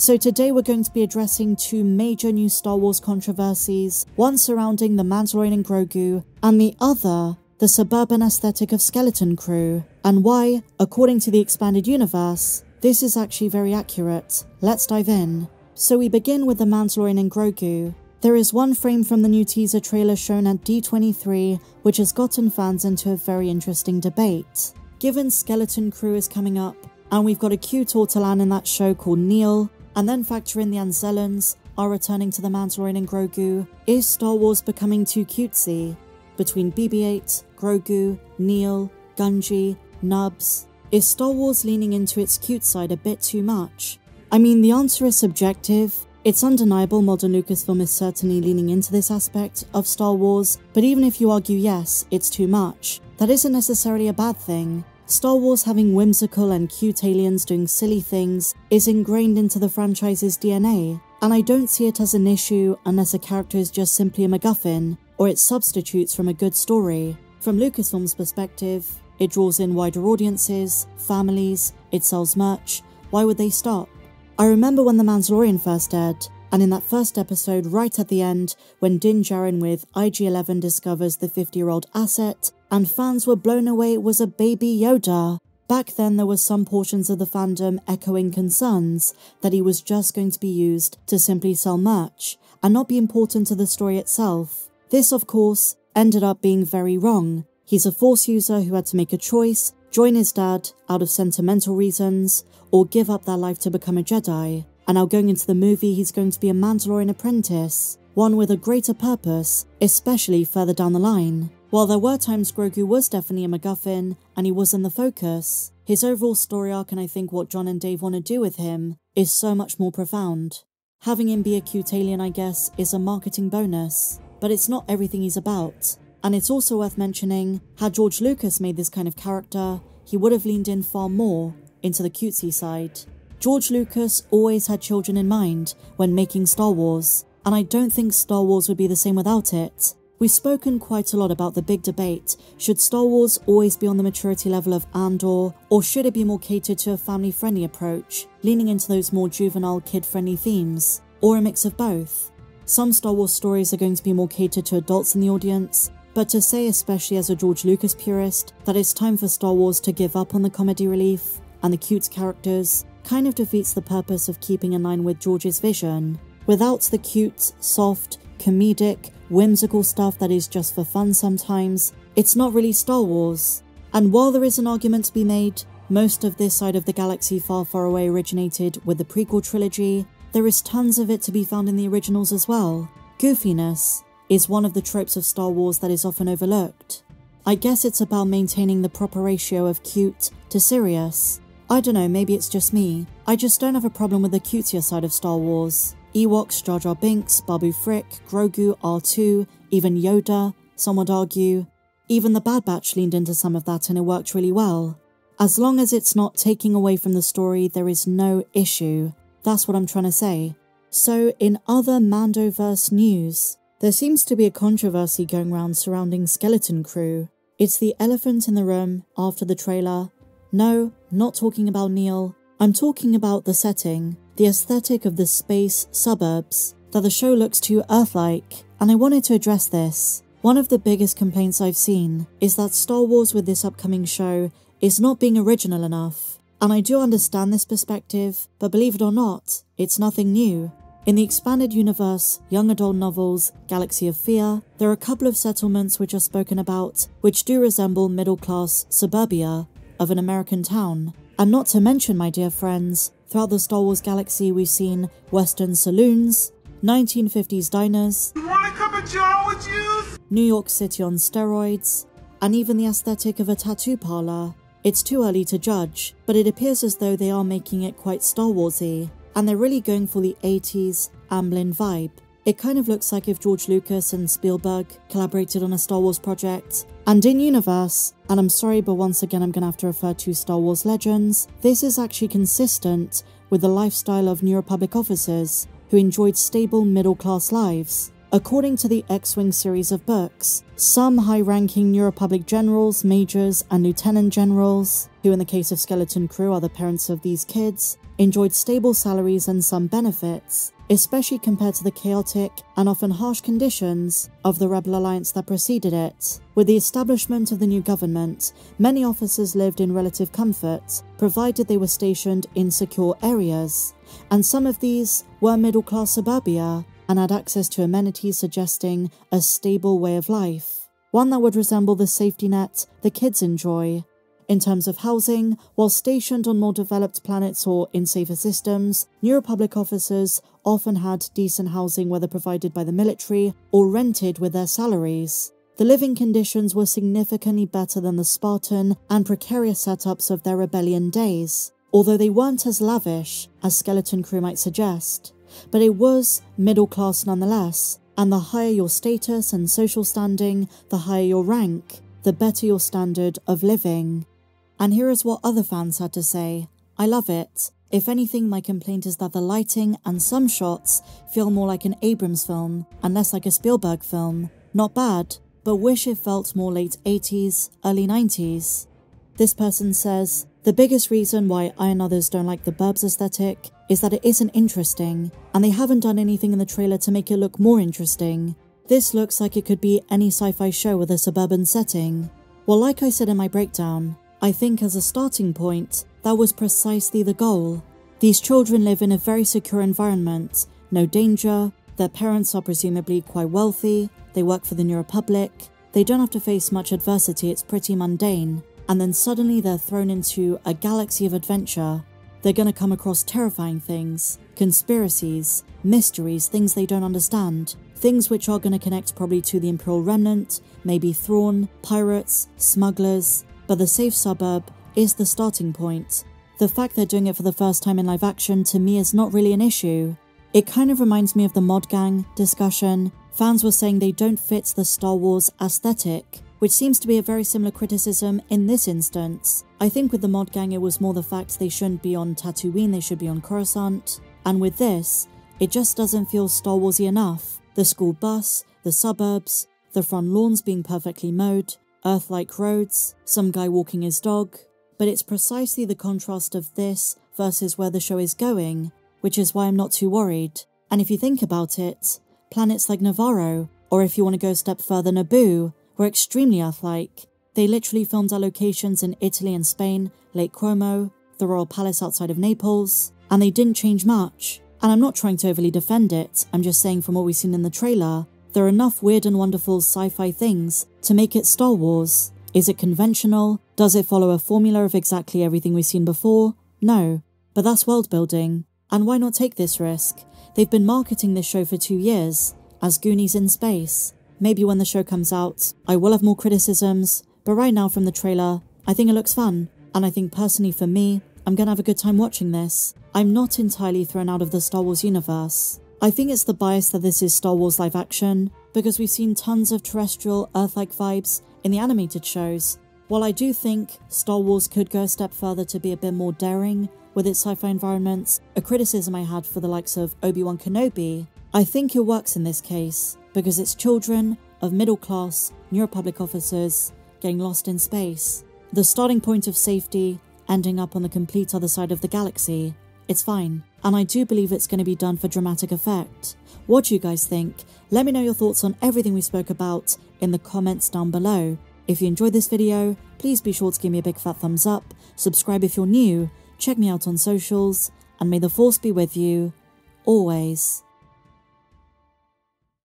So today we're going to be addressing two major new Star Wars controversies, one surrounding the Mandalorian and Grogu, and the other the suburban aesthetic of Skeleton Crew, and why, according to the expanded universe, this is actually very accurate. Let's dive in. So we begin with the Mandalorian and Grogu. There is one frame from the new teaser trailer shown at D23 which has gotten fans into a very interesting debate. Given Skeleton Crew is coming up, and we've got a cute Ortolan in that show called Neel, and then factor in the Anzellans are returning to the Mandalorian and Grogu, is Star Wars becoming too cutesy? Between BB-8, Grogu, Neel, Gunji, Nubs, is Star Wars leaning into its cute side a bit too much? I mean, the answer is subjective. It's undeniable modern Lucasfilm is certainly leaning into this aspect of Star Wars, but even if you argue yes, it's too much, that isn't necessarily a bad thing. Star Wars having whimsical and cute aliens doing silly things is ingrained into the franchise's DNA, and I don't see it as an issue unless a character is just simply a MacGuffin, or it substitutes from a good story. From Lucasfilm's perspective, it draws in wider audiences, families, it sells merch, why would they stop? I remember when The Mandalorian first aired, and in that first episode, right at the end, when Din Djarin with IG 11 discovers the 50 year old asset, and fans were blown away it was a baby Yoda. Back then, there were some portions of the fandom echoing concerns that he was just going to be used to simply sell merch and not be important to the story itself. This, of course, ended up being very wrong. He's a Force user who had to make a choice join his dad out of sentimental reasons, or give up their life to become a Jedi. And now going into the movie, he's going to be a Mandalorian apprentice, one with a greater purpose, especially further down the line. While there were times Grogu was definitely a MacGuffin, and he was in the focus, his overall story arc and I think what Jon and Dave want to do with him is so much more profound. Having him be a cute alien, I guess, is a marketing bonus, but it's not everything he's about. And it's also worth mentioning, had George Lucas made this kind of character, he would have leaned in far more into the cutesy side. George Lucas always had children in mind when making Star Wars, and I don't think Star Wars would be the same without it. We've spoken quite a lot about the big debate should Star Wars always be on the maturity level of Andor, or should it be more catered to a family friendly approach, leaning into those more juvenile, kid friendly themes, or a mix of both? Some Star Wars stories are going to be more catered to adults in the audience, but to say, especially as a George Lucas purist, that it's time for Star Wars to give up on the comedy relief and the cute characters kind of defeats the purpose of keeping in line with George's vision. Without the cute, soft, comedic, whimsical stuff that is just for fun sometimes, it's not really Star Wars. And while there is an argument to be made, most of this side of the galaxy far far away originated with the prequel trilogy, there is tons of it to be found in the originals as well. Goofiness, is one of the tropes of Star Wars that is often overlooked. I guess it's about maintaining the proper ratio of cute to serious. I don't know, maybe it's just me. I just don't have a problem with the cutier side of Star Wars. Ewoks, Jar Jar Binks, Babu Frick, Grogu, R2, even Yoda, some would argue. Even the Bad Batch leaned into some of that and it worked really well. As long as it's not taking away from the story, there is no issue. That's what I'm trying to say. So, in other Mandoverse news, there seems to be a controversy going around surrounding Skeleton Crew. It's the elephant in the room after the trailer. No, not talking about Neel. I'm talking about the setting, the aesthetic of the space suburbs, that the show looks too Earth-like, and I wanted to address this. One of the biggest complaints I've seen is that Star Wars with this upcoming show is not being original enough. And I do understand this perspective, but believe it or not, it's nothing new. In the expanded universe, young adult novels, Galaxy of Fear, there are a couple of settlements which are spoken about, which do resemble middle class suburbia of an American town. And not to mention, my dear friends, throughout the Star Wars galaxy, we've seen Western saloons, 1950s diners, New York City on steroids, and even the aesthetic of a tattoo parlor. It's too early to judge, but it appears as though they are making it quite Star Warsy and they're really going for the 80s Amblin vibe. It kind of looks like if George Lucas and Spielberg collaborated on a Star Wars project. And in universe, and I'm sorry but once again I'm gonna have to refer to Star Wars Legends, this is actually consistent with the lifestyle of New Republic officers who enjoyed stable middle class lives. According to the X Wing series of books, some high ranking New Republic generals, majors, and lieutenant generals, who in the case of Skeleton Crew are the parents of these kids, enjoyed stable salaries and some benefits, especially compared to the chaotic and often harsh conditions of the rebel alliance that preceded it. With the establishment of the new government, many officers lived in relative comfort, provided they were stationed in secure areas, and some of these were middle class suburbia and had access to amenities suggesting a stable way of life, one that would resemble the safety net the kids enjoy. In terms of housing, while stationed on more developed planets or in safer systems, New Republic officers often had decent housing whether provided by the military or rented with their salaries. The living conditions were significantly better than the Spartan and precarious setups of their rebellion days, although they weren't as lavish as Skeleton Crew might suggest. But it was middle class nonetheless, and the higher your status and social standing, the higher your rank, the better your standard of living. And here is what other fans had to say. I love it. If anything, my complaint is that the lighting and some shots feel more like an Abrams film and less like a Spielberg film. Not bad, but wish it felt more late 80s, early 90s. This person says, The biggest reason why I and others don't like the Burbs aesthetic is that it isn't interesting, and they haven't done anything in the trailer to make it look more interesting. This looks like it could be any sci fi show with a suburban setting. Well, like I said in my breakdown, I think as a starting point, that was precisely the goal. These children live in a very secure environment, no danger, their parents are presumably quite wealthy, they work for the New Republic, they don't have to face much adversity, it's pretty mundane, and then suddenly they're thrown into a galaxy of adventure. They're gonna come across terrifying things, conspiracies, mysteries, things they don't understand, things which are gonna connect probably to the Imperial Remnant, maybe Thrawn, pirates, smugglers, but the safe suburb is the starting point. The fact they're doing it for the first time in live action to me is not really an issue. It kind of reminds me of the Mod Gang discussion. Fans were saying they don't fit the Star Wars aesthetic, which seems to be a very similar criticism in this instance. I think with the Mod Gang it was more the fact they shouldn't be on Tatooine, they should be on Coruscant. And with this, it just doesn't feel Star Warsy enough. The school bus, the suburbs, the front lawns being perfectly mowed, Earth like roads, some guy walking his dog, but it's precisely the contrast of this versus where the show is going, which is why I'm not too worried. And if you think about it, planets like Nevarro, or if you want to go a step further, Naboo, were extremely Earth like. They literally filmed our locations in Italy and Spain, Lake Como, the Royal Palace outside of Naples, and they didn't change much. And I'm not trying to overly defend it, I'm just saying from what we've seen in the trailer, there are enough weird and wonderful sci fi things to make it Star Wars. Is it conventional? Does it follow a formula of exactly everything we've seen before? No. But that's world building. And why not take this risk? They've been marketing this show for two years, as Goonies in Space. Maybe when the show comes out, I will have more criticisms, but right now from the trailer, I think it looks fun. And I think personally for me, I'm gonna have a good time watching this. I'm not entirely thrown out of the Star Wars universe. I think it's the bias that this is Star Wars live action, because we've seen tons of terrestrial, Earth like vibes in the animated shows. While I do think Star Wars could go a step further to be a bit more daring with its sci fi environments, a criticism I had for the likes of Obi Wan Kenobi, I think it works in this case because it's children of middle class New Republic officers getting lost in space. The starting point of safety ending up on the complete other side of the galaxy. It's fine, and I do believe it's going to be done for dramatic effect. What do you guys think? Let me know your thoughts on everything we spoke about in the comments down below. If you enjoyed this video, please be sure to give me a big fat thumbs up, subscribe if you're new, check me out on socials, and may the force be with you, always.